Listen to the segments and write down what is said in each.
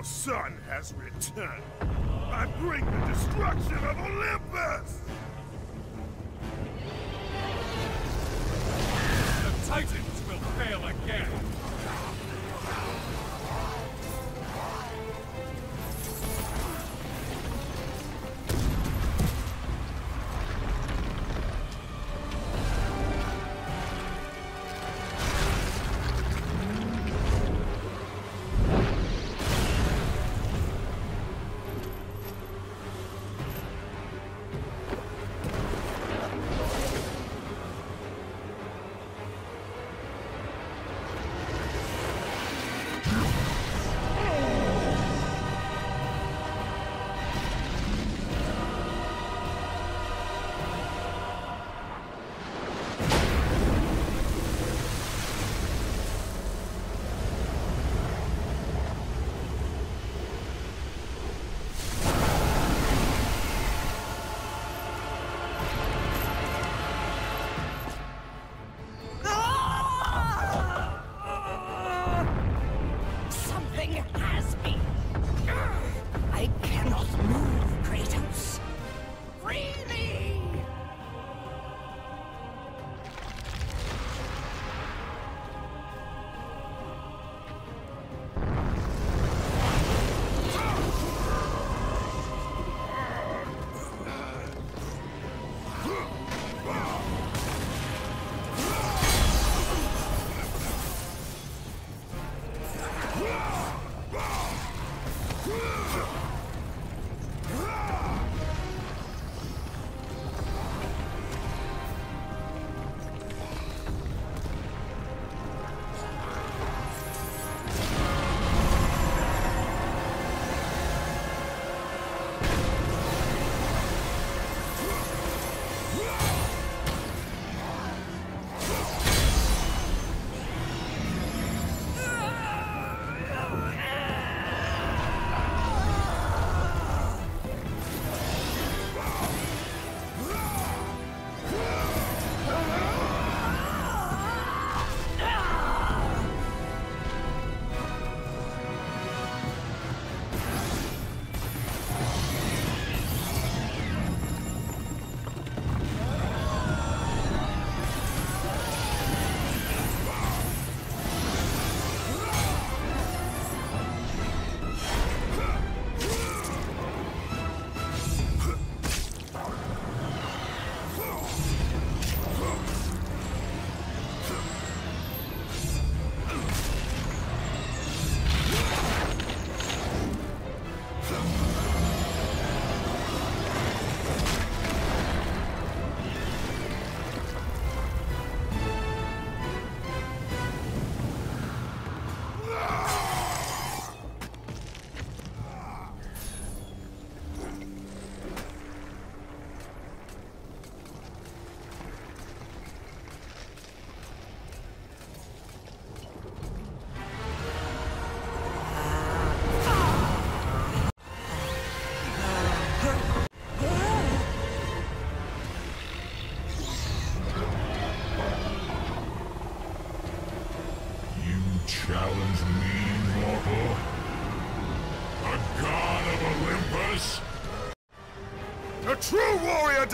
Your son has returned. I bring the destruction of Olympus! The Titans will fail again!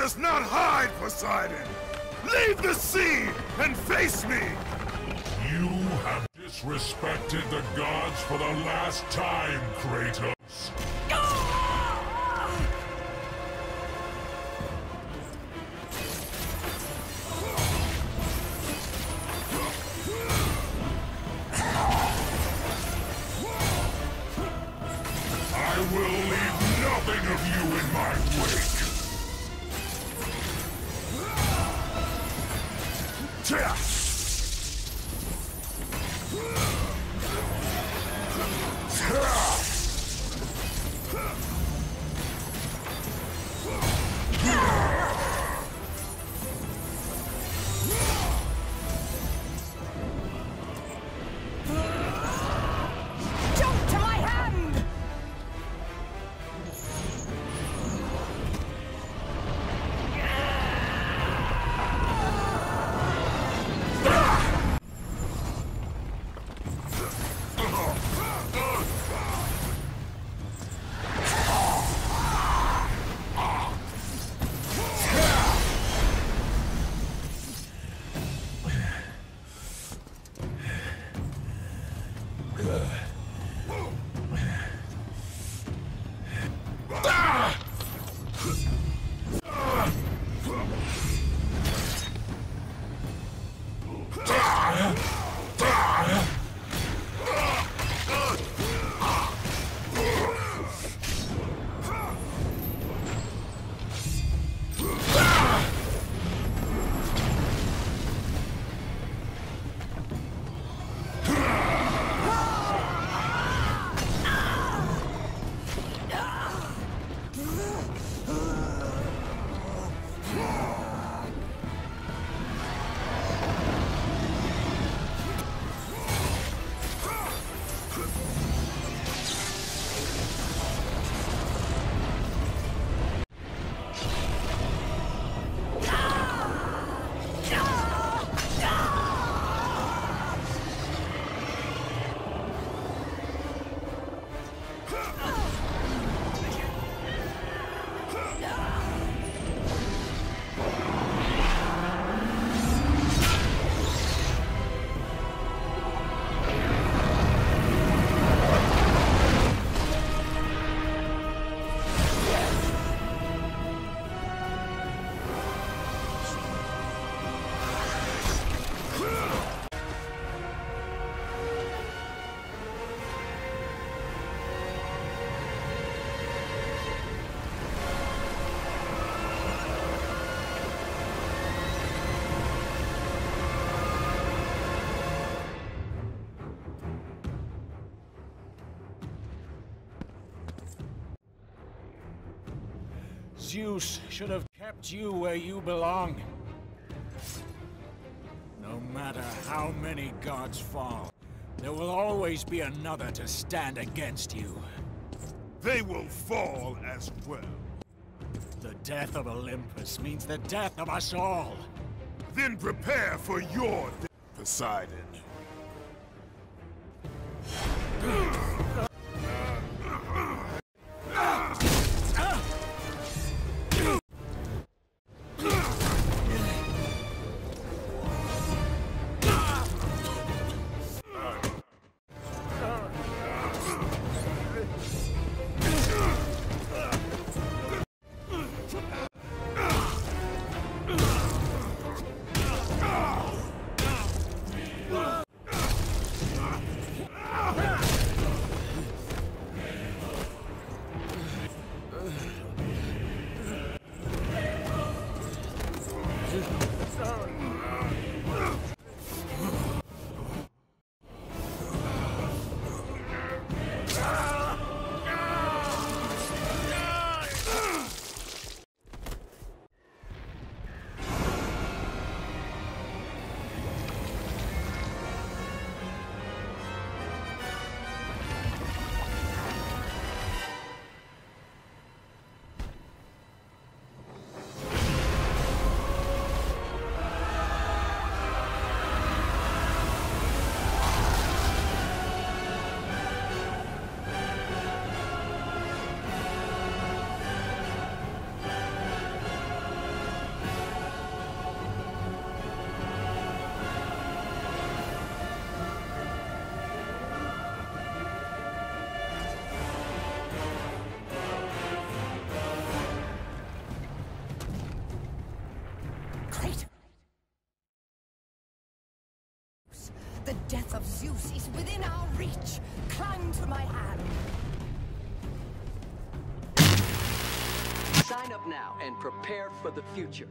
Does not hide, Poseidon! Leave the sea and face me! You have disrespected the gods for the last time, Kratos. Huh. Zeus should have kept you where you belong. No matter how many gods fall, there will always be another to stand against you. They will fall as well. The death of Olympus means the death of us all. Then prepare for your death, Poseidon. death of Zeus is within our reach. Climb to my hand. Sign up now and prepare for the future.